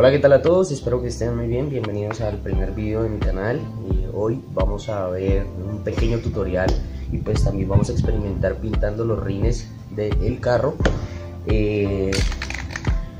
Hola, ¿qué tal a todos? Espero que estén muy bien. Bienvenidos al primer video de mi canal. Hoy vamos a ver un pequeño tutorial y pues también vamos a experimentar pintando los rines del carro. Eh,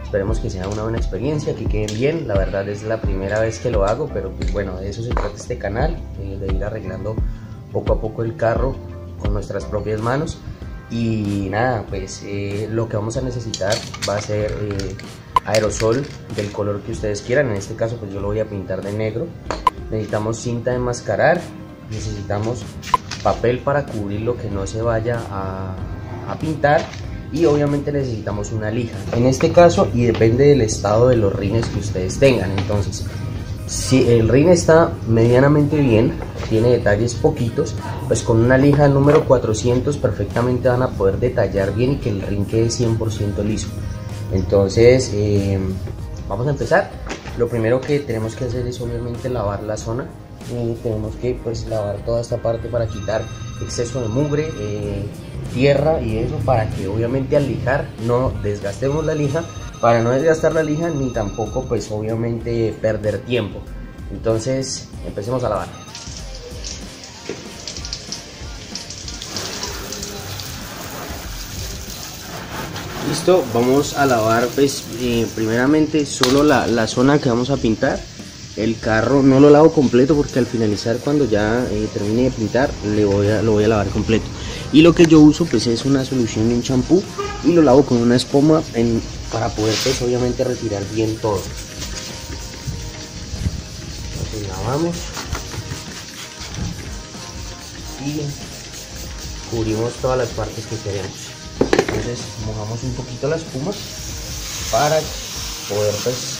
esperemos que sea una buena experiencia, que queden bien. La verdad es la primera vez que lo hago, pero pues bueno, de eso se trata este canal, eh, de ir arreglando poco a poco el carro con nuestras propias manos. Y nada, pues eh, lo que vamos a necesitar va a ser aerosol del color que ustedes quieran. En este caso pues yo lo voy a pintar de negro. Necesitamos cinta de mascarar, necesitamos papel para cubrir lo que no se vaya a, pintar y obviamente necesitamos una lija. En este caso y depende del estado de los rines que ustedes tengan. Entonces, si el rin está medianamente bien, tiene detalles poquitos, pues con una lija número 400 perfectamente van a poder detallar bien y que el rin quede 100% liso. Entonces, eh, vamos a empezar. Lo primero que tenemos que hacer es obviamente lavar la zona. y tenemos que pues lavar toda esta parte para quitar exceso de mugre, eh, tierra y eso para que obviamente al lijar no desgastemos la lija, para no desgastar la lija ni tampoco pues obviamente perder tiempo. Entonces empecemos a lavar. Listo, vamos a lavar pues eh, primeramente solo la, zona que vamos a pintar. El carro no lo lavo completo porque al finalizar cuando ya eh, termine de pintar le voy a, lo voy a lavar completo. Y lo que yo uso pues es una solución de un champú y lo lavo con una espuma para poder pues obviamente retirar bien todo. Lavamos y cubrimos todas las partes que queremos entonces mojamos un poquito la espuma para poder pues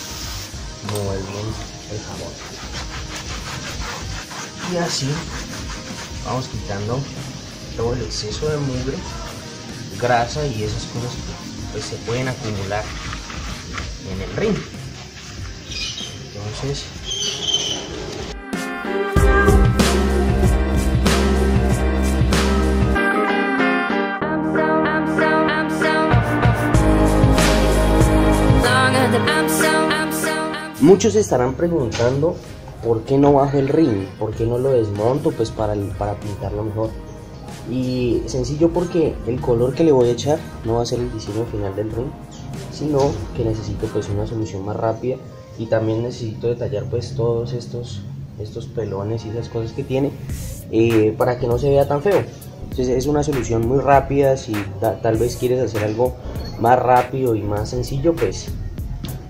mover el jabón. Y así vamos quitando todo el exceso de mugre grasa y esas cosas que pues, se pueden acumular en el ring. Entonces Muchos estarán preguntando por qué no bajo el ring, por qué no lo desmonto pues para, para pintarlo mejor. Y sencillo porque el color que le voy a echar no va a ser el diseño final del ring, sino que necesito pues una solución más rápida y también necesito detallar pues todos estos, estos pelones y esas cosas que tiene eh, para que no se vea tan feo. Entonces es una solución muy rápida, si tal vez quieres hacer algo más rápido y más sencillo pues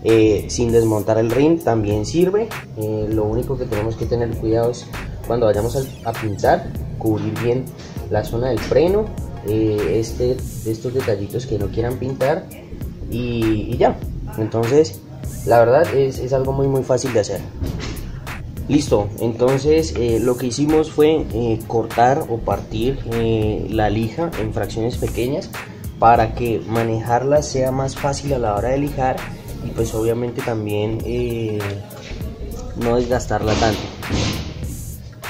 eh, sin desmontar el ring también sirve. Eh, lo único que tenemos que tener cuidado es cuando vayamos a, pintar cubrir bien la zona del freno eh, este, estos detallitos que no quieran pintar y, ya. Entonces la verdad es, es, algo muy muy fácil de hacer. Listo. Entonces lo que hicimos fue cortar o partir la lija en fracciones pequeñas para que manejarla sea más fácil a la hora de lijar y pues obviamente también eh, no desgastarla tanto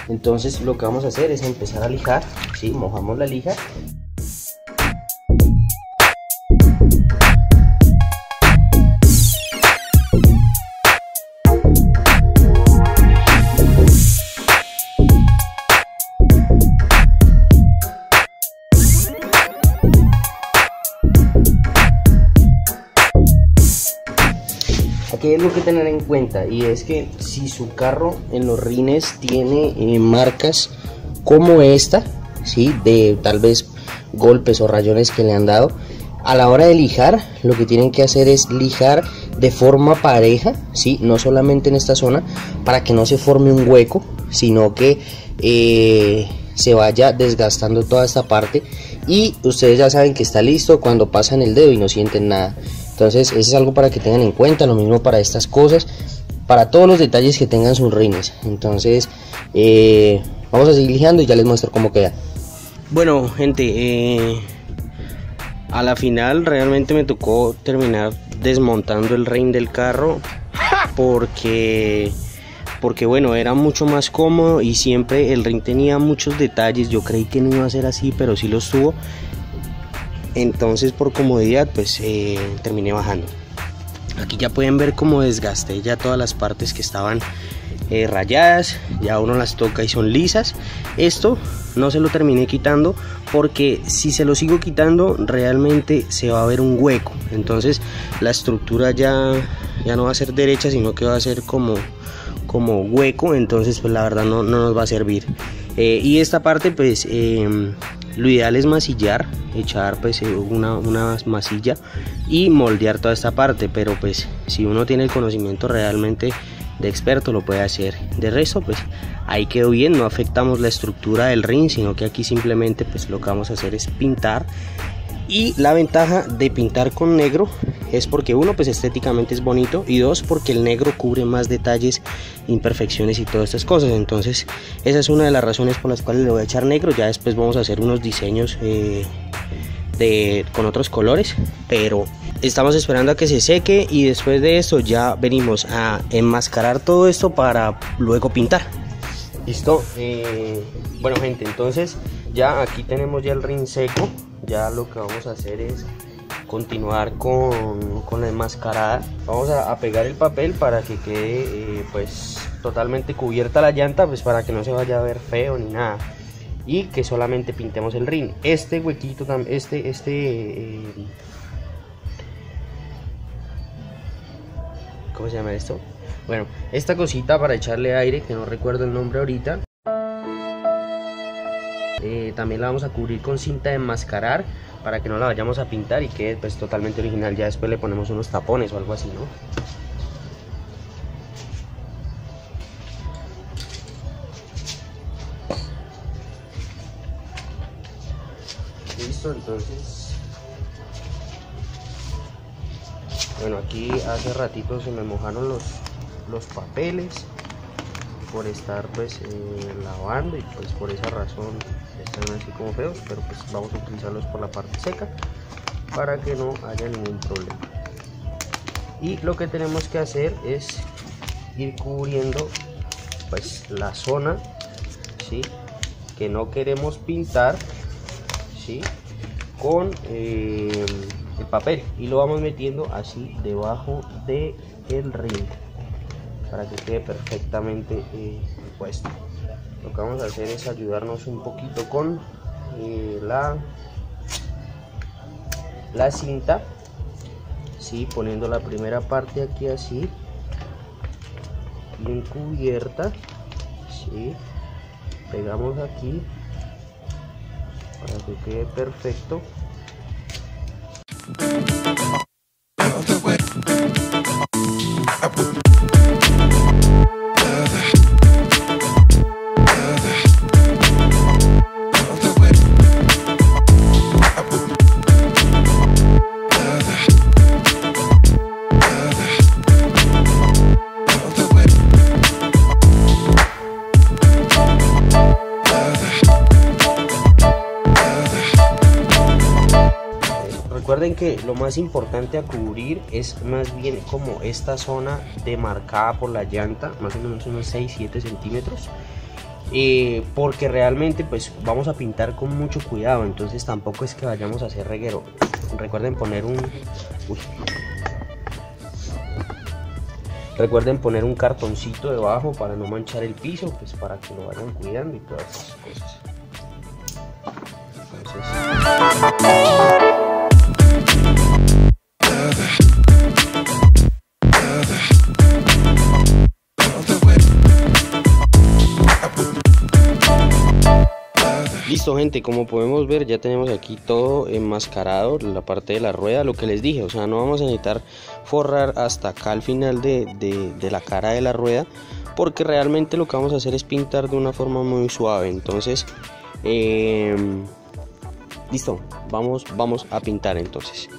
entonces lo que vamos a hacer es empezar a lijar ¿sí? mojamos la lija ¿Qué es lo que tener en cuenta? Y es que si su carro en los rines tiene eh, marcas como esta, ¿sí? de tal vez golpes o rayones que le han dado, a la hora de lijar, lo que tienen que hacer es lijar de forma pareja, ¿sí? no solamente en esta zona, para que no se forme un hueco, sino que eh, se vaya desgastando toda esta parte. Y ustedes ya saben que está listo cuando pasan el dedo y no sienten nada. Entonces, eso es algo para que tengan en cuenta, lo mismo para estas cosas, para todos los detalles que tengan sus rines. Entonces, eh, vamos a seguir lijando y ya les muestro cómo queda. Bueno, gente, eh, a la final realmente me tocó terminar desmontando el ring del carro porque porque bueno era mucho más cómodo y siempre el ring tenía muchos detalles yo creí que no iba a ser así pero sí los tuvo entonces por comodidad pues eh, terminé bajando. Aquí ya pueden ver cómo desgasté ya todas las partes que estaban eh, rayadas. Ya uno las toca y son lisas. Esto no se lo terminé quitando porque si se lo sigo quitando realmente se va a ver un hueco. Entonces la estructura ya ya no va a ser derecha sino que va a ser como como hueco. Entonces pues la verdad no, no nos va a servir. Eh, y esta parte pues em, lo ideal es masillar echar pues eh, una, una masilla y moldear toda esta parte pero pues si uno tiene el conocimiento realmente de experto lo puede hacer. De resto, pues ahí quedó bien, no afectamos la estructura del ring, sino que aquí simplemente pues lo que vamos a hacer es pintar. Y la ventaja de pintar con negro es porque uno pues estéticamente es bonito y dos porque el negro cubre más detalles, imperfecciones y todas estas cosas. Entonces esa es una de las razones por las cuales le voy a echar negro. Ya después vamos a hacer unos diseños eh, de, con otros colores, pero estamos esperando a que se seque y después de eso ya venimos a enmascarar todo esto para luego pintar listo eh, bueno gente entonces ya aquí tenemos ya el rin seco ya lo que vamos a hacer es continuar con, con la enmascarada vamos a, pegar el papel para que quede eh, pues totalmente cubierta la llanta pues para que no se vaya a ver feo ni nada y que solamente pintemos el rin este huequito este este eh, ¿Cómo se llama esto? Bueno, esta cosita para echarle aire, que no recuerdo el nombre ahorita. Eh, también la vamos a cubrir con cinta de enmascarar para que no la vayamos a pintar y quede pues totalmente original. Ya después le ponemos unos tapones o algo así, ¿no? Listo, entonces bueno aquí hace ratito se me mojaron los, los papeles por estar pues eh, lavando y pues por esa razón están así como feos pero pues vamos a utilizarlos por la parte seca para que no haya ningún problema y lo que tenemos que hacer es ir cubriendo pues la zona ¿sí? que no queremos pintar ¿sí? con eh, el papel y lo vamos metiendo así debajo de el ring para que quede perfectamente eh, puesto lo que vamos a hacer es ayudarnos un poquito con eh, la la cinta ¿sí? poniendo la primera parte aquí así bien cubierta ¿sí? pegamos aquí para que quede perfecto que lo más importante a cubrir es más bien como esta zona demarcada por la llanta, más o menos unos 6-7 centímetros. Eh, porque realmente pues vamos a pintar con mucho cuidado, entonces tampoco es que vayamos a hacer reguero. Recuerden poner un... Recuerden poner un cartoncito debajo para no manchar el piso, pues para que lo vayan cuidando y todas esas cosas. Listo gente, como podemos ver ya tenemos aquí todo enmascarado, la parte de la rueda, lo que les dije, o sea no vamos a necesitar forrar hasta acá al final de, la cara de la rueda porque realmente lo que vamos a hacer es pintar de una forma muy suave, entonces em, listo, vamos, vamos a pintar entonces.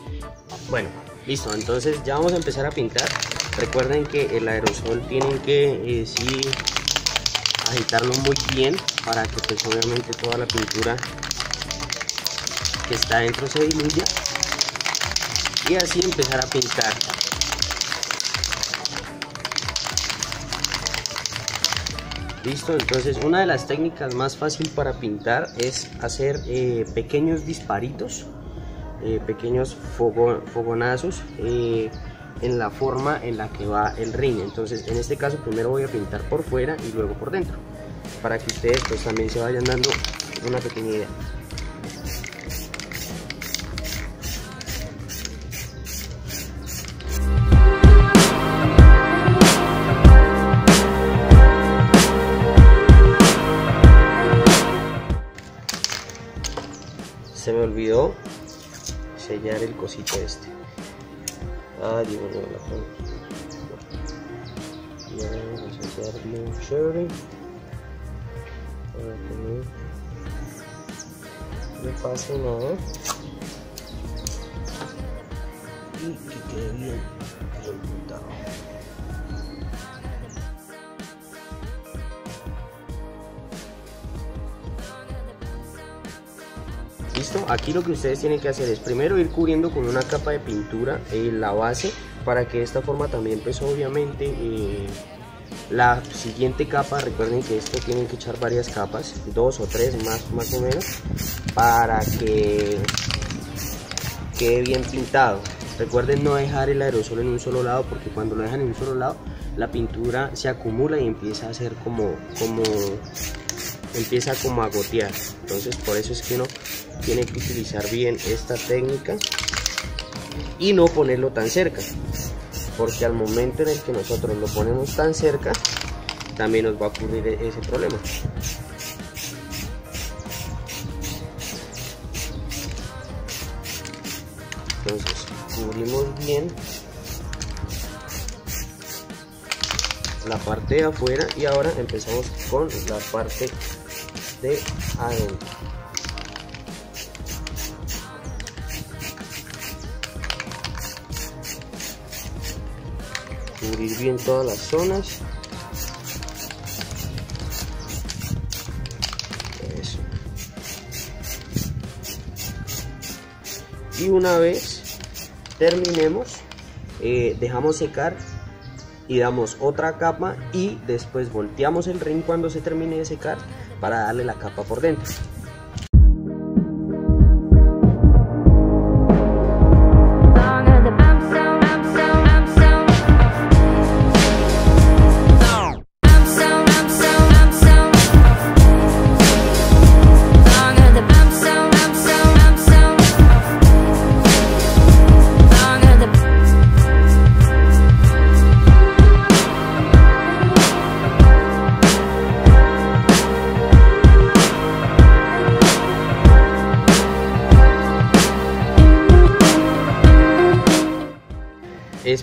Bueno, listo, entonces ya vamos a empezar a pintar, recuerden que el aerosol tienen que eh, sí agitarlo muy bien para que pues obviamente toda la pintura que está dentro se diluya y así empezar a pintar. Listo entonces una de las técnicas más fácil para pintar es hacer eh, pequeños disparitos eh, pequeños fogonazos eh, en la forma en la que va el ring. Entonces, en este caso, primero voy a pintar por fuera y luego por dentro, para que ustedes pues también se vayan dando una pequeña idea. se me olvidó sellar el cosito este ah no la pongo y ahora vamos a sellar bien chévere para que no me pase nada y que quede Aquí lo que ustedes tienen que hacer es primero ir cubriendo con una capa de pintura eh, la base para que de esta forma también pues obviamente eh, la siguiente capa, recuerden que esto tienen que echar varias capas, dos o tres más, más o menos, para que quede bien pintado. Recuerden no dejar el aerosol en un solo lado porque cuando lo dejan en un solo lado la pintura se acumula y empieza a hacer como, como empieza como a gotear entonces por eso es que uno tiene que utilizar bien esta técnica y no ponerlo tan cerca porque al momento en el que nosotros lo ponemos tan cerca también nos va a ocurrir e-, ese problema. Entonces cubrimos bien la parte de afuera y ahora empezamos con la parte de adentro bien todas las zonas y una vez terminemos eh, dejamos secar y damos otra capa y después volteamos el ring cuando se termine de secar para darle la capa por dentro.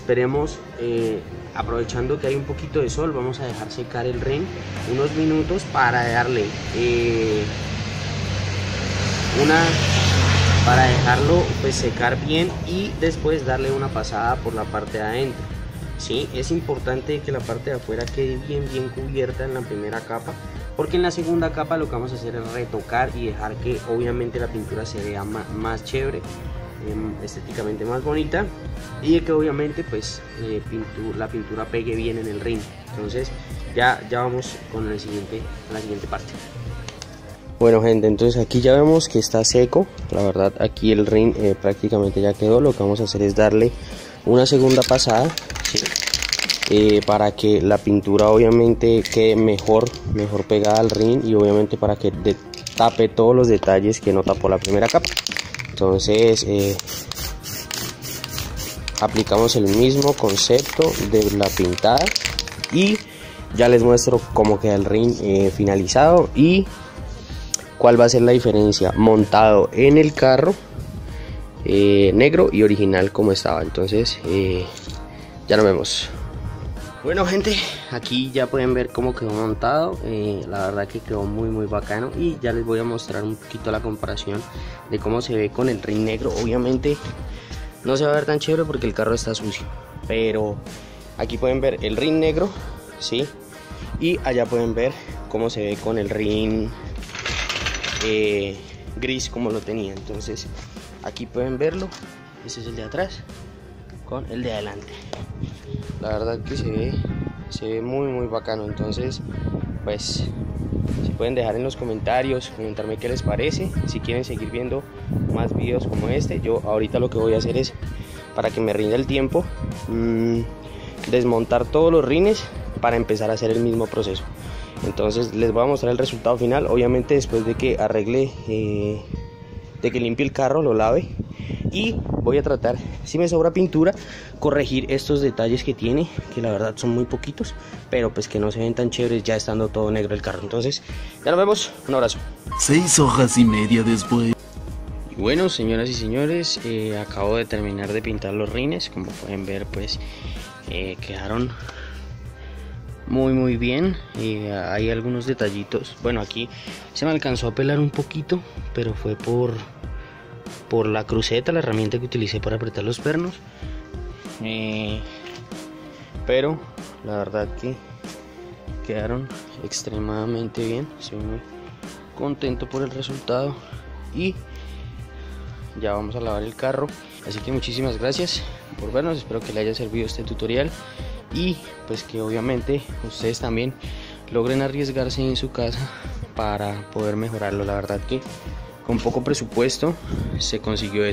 Esperemos eh, aprovechando que hay un poquito de sol vamos a dejar secar el ring unos minutos para darle eh, una para dejarlo pues secar bien y después darle una pasada por la parte de adentro ¿sí? es importante que la parte de afuera quede bien bien cubierta en la primera capa porque en la segunda capa lo que vamos a hacer es retocar y dejar que obviamente la pintura se vea más, más chévere Em, estéticamente más bonita y que obviamente pues eh, la pintura pegue bien en el ring. Entonces ya, ya vamos con siguiente, la siguiente parte. Bueno gente entonces aquí ya vemos que está seco. La verdad aquí el ring eh, prácticamente ya quedó. Lo que vamos a hacer es darle una segunda pasada eh, para que la pintura obviamente quede mejor mejor pegada al ring y obviamente para que tape todos los detalles que no tapó la primera capa entonces eh, aplicamos el mismo concepto de la pintada y ya les muestro cómo queda el ring eh, finalizado y cuál va a ser la diferencia montado en el carro eh, negro y original como estaba. Entonces ya nos vemos bueno gente, aquí ya pueden ver cómo quedó montado, eh, la verdad que quedó muy muy bacano. Y ya les voy a mostrar un poquito la comparación de cómo se ve con el ring negro, obviamente no se va a ver tan chévere porque el carro está sucio, pero aquí pueden ver el ring negro, ¿sí? Y allá pueden ver cómo se ve con el ring eh, gris como lo tenía, entonces aquí pueden verlo, ese es el de atrás con el de adelante la verdad que se ve muy muy bacano entonces pues si pueden dejar en los comentarios comentarme qué les parece si quieren seguir viendo más videos como este. Yo ahorita lo que voy a hacer es, para que me rinda el tiempo, mmm, desmontar todos los rines para empezar a hacer el mismo proceso. Entonces les voy a mostrar el resultado final, obviamente después de que arregle, eh, de que limpie el carro, lo lave y voy a tratar, si me sobra pintura, corregir estos detalles que tiene, que la verdad son muy poquitos, pero pues que no se ven tan chéveres ya estando todo negro el carro. Entonces, ya nos vemos, un abrazo. Seis hojas y media después. Bueno, señoras y señores, eh, acabo de terminar de pintar los rines, como pueden ver, pues eh, quedaron muy muy bien y hay algunos detallitos bueno aquí se me alcanzó a pelar un poquito pero fue por por la cruceta la herramienta que utilicé para apretar los pernos. Pero la verdad que quedaron extremadamente bien. Estoy muy contento por el resultado. Y ya vamos a lavar el carro. Así que muchísimas gracias por vernos. Espero que le haya servido este tutorial. Y pues que obviamente ustedes también logren arriesgarse en su casa para poder mejorarlo. La verdad que con poco presupuesto se consiguió esto